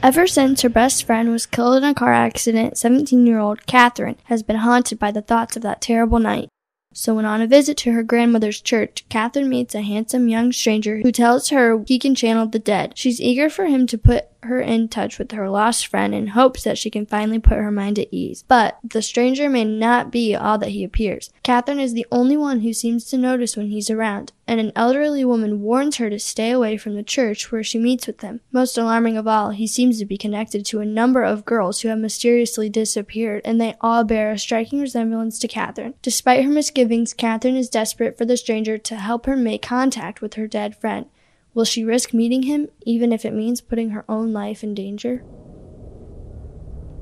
Ever since her best friend was killed in a car accident, 17 year old Catherine has been haunted by the thoughts of that terrible night. So, when on a visit to her grandmother's church, Catherine meets a handsome young stranger who tells her he can channel the dead. She's eager for him to put her in touch with her lost friend in hopes that she can finally put her mind at ease. But the stranger may not be all that he appears. Catherine is the only one who seems to notice when he's around, and an elderly woman warns her to stay away from the church where she meets with him. Most alarming of all, he seems to be connected to a number of girls who have mysteriously disappeared, and they all bear a striking resemblance to Catherine. Despite her misgivings, Catherine is desperate for the stranger to help her make contact with her dead friend. Will she risk meeting him, even if it means putting her own life in danger?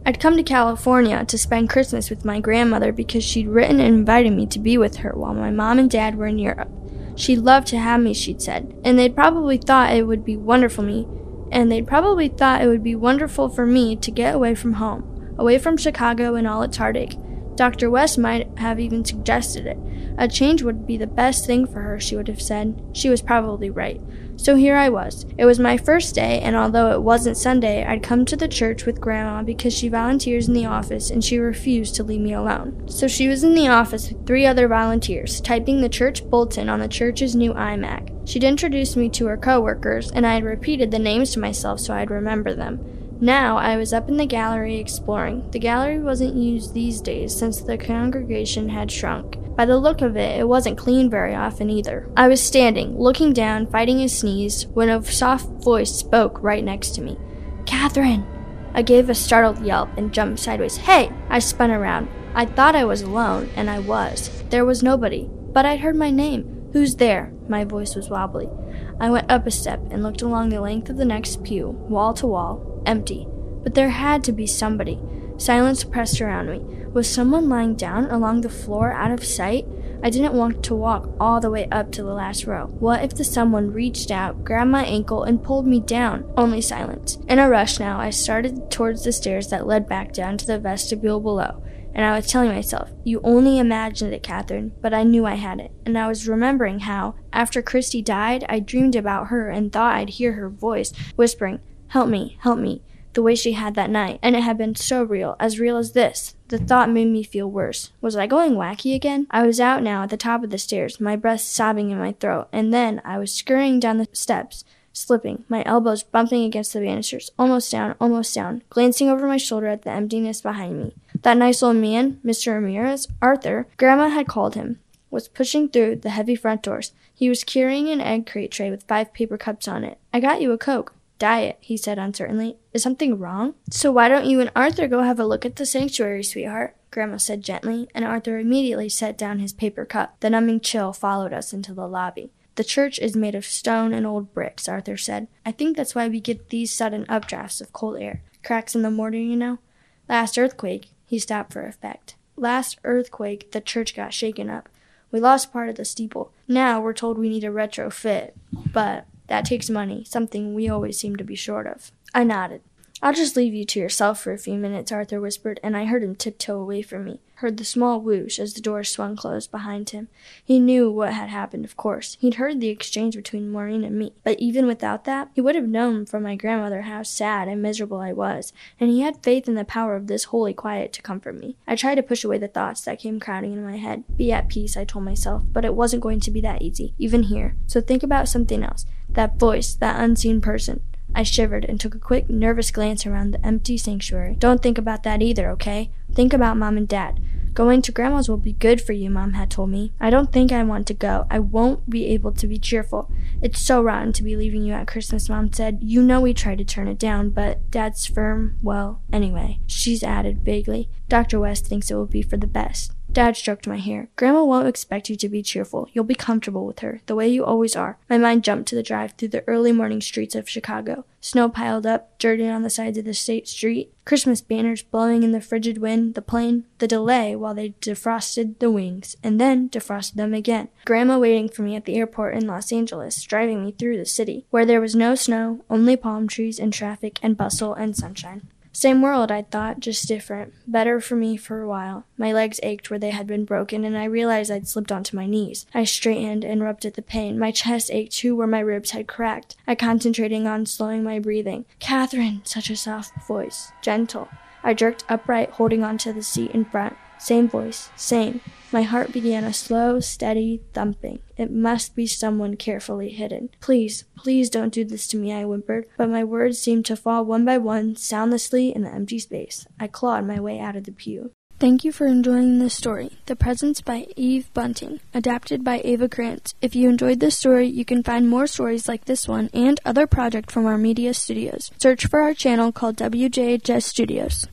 I'd come to California to spend Christmas with my grandmother because she'd written and invited me to be with her while my mom and dad were in Europe. She'd love to have me, she'd said, and they'd probably thought it would be wonderful me, and they'd probably thought it would be wonderful for me to get away from home, away from Chicago and all its heartache. Dr. West might have even suggested it. A change would be the best thing for her, she would have said. She was probably right. So here I was. It was my first day, and although it wasn't Sunday, I'd come to the church with Grandma because she volunteers in the office and she refused to leave me alone. So she was in the office with three other volunteers, typing the church bulletin on the church's new iMac. She'd introduced me to her coworkers, and I had repeated the names to myself so I'd remember them. Now I was up in the gallery exploring. The gallery wasn't used these days since the congregation had shrunk. By the look of it, it wasn't cleaned very often either. I was standing, looking down, fighting a sneeze, when a soft voice spoke right next to me. Catherine! I gave a startled yelp and jumped sideways. Hey! I spun around. I thought I was alone, and I was. There was nobody. But I'd heard my name. Who's there? My voice was wobbly. I went up a step and looked along the length of the next pew, wall to wall, empty. But there had to be somebody. Silence pressed around me. Was someone lying down along the floor out of sight? I didn't want to walk all the way up to the last row. What if the someone reached out, grabbed my ankle, and pulled me down? Only silence. In a rush now, I started towards the stairs that led back down to the vestibule below. And I was telling myself, you only imagined it, Catherine, but I knew I had it. And I was remembering how, after Christy died, I dreamed about her and thought I'd hear her voice whispering, Help me, help me the way she had that night, and it had been so real, as real as this. The thought made me feel worse. Was I going wacky again? I was out now at the top of the stairs, my breath sobbing in my throat, and then I was scurrying down the steps, slipping, my elbows bumping against the banisters, almost down, almost down, glancing over my shoulder at the emptiness behind me. That nice old man, Mr. Ramirez, Arthur, Grandma had called him, was pushing through the heavy front doors. He was carrying an egg crate tray with five paper cups on it. I got you a Coke. Diet, he said uncertainly. Is something wrong? So why don't you and Arthur go have a look at the sanctuary, sweetheart? Grandma said gently, and Arthur immediately set down his paper cup. The numbing chill followed us into the lobby. The church is made of stone and old bricks, Arthur said. I think that's why we get these sudden updrafts of cold air. Cracks in the mortar, you know. Last earthquake, he stopped for effect. Last earthquake, the church got shaken up. We lost part of the steeple. Now we're told we need a retrofit, but that takes money, something we always seem to be short of. I nodded. I'll just leave you to yourself for a few minutes, Arthur whispered, and I heard him tiptoe away from me, heard the small whoosh as the door swung closed behind him. He knew what had happened, of course. He'd heard the exchange between Maureen and me, but even without that, he would have known from my grandmother how sad and miserable I was, and he had faith in the power of this holy quiet to comfort me. I tried to push away the thoughts that came crowding into my head. Be at peace, I told myself, but it wasn't going to be that easy, even here. So think about something else. That voice, that unseen person. I shivered and took a quick, nervous glance around the empty sanctuary. Don't think about that either, okay? Think about Mom and Dad. Going to Grandma's will be good for you, Mom had told me. I don't think I want to go. I won't be able to be cheerful. It's so rotten to be leaving you at Christmas, Mom said. You know we tried to turn it down, but Dad's firm, well, anyway. She's added vaguely. Dr. West thinks it will be for the best. Dad stroked my hair. Grandma won't expect you to be cheerful. You'll be comfortable with her, the way you always are. My mind jumped to the drive through the early morning streets of Chicago. Snow piled up, dirty on the sides of the state street, Christmas banners blowing in the frigid wind, the plane, the delay while they defrosted the wings, and then defrosted them again. Grandma waiting for me at the airport in Los Angeles, driving me through the city, where there was no snow, only palm trees and traffic and bustle and sunshine. Same world, I thought, just different. Better for me for a while. My legs ached where they had been broken, and I realized I'd slipped onto my knees. I straightened and rubbed at the pain. My chest ached too where my ribs had cracked. I concentrating on slowing my breathing. Catherine! Such a soft voice. Gentle. I jerked upright, holding onto the seat in front. Same voice. Same. My heart began a slow, steady thumping. It must be someone carefully hidden. Please, please don't do this to me, I whimpered, but my words seemed to fall one by one, soundlessly in the empty space. I clawed my way out of the pew. Thank you for enjoying this story, The Presence by Eve Bunting, adapted by Ava Grant. If you enjoyed this story, you can find more stories like this one and other projects from our media studios. Search for our channel called WJHS Studios.